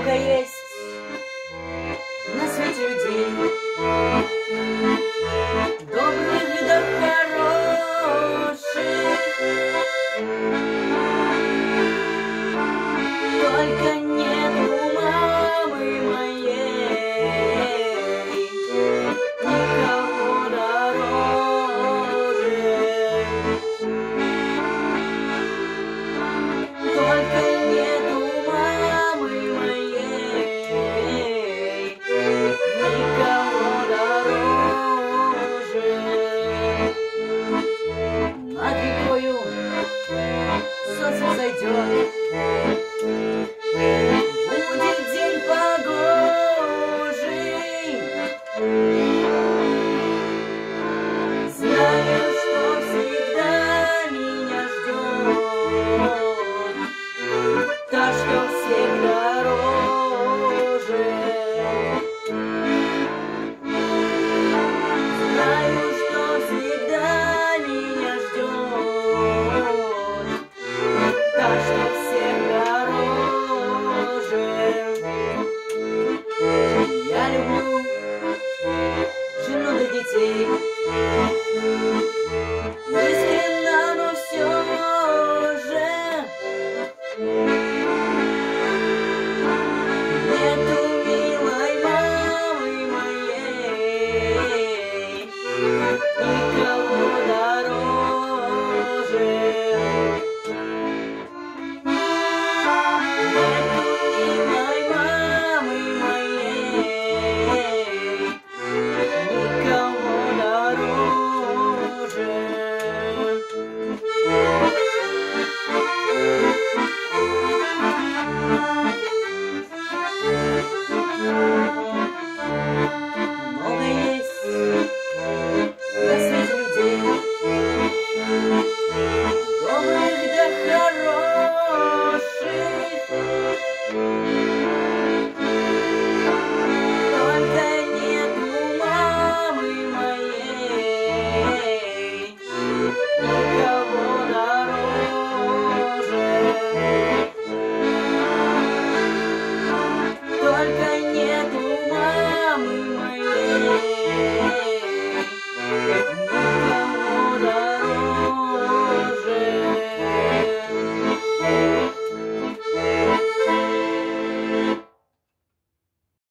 много есть на свете людей. Добрых да хороших. Только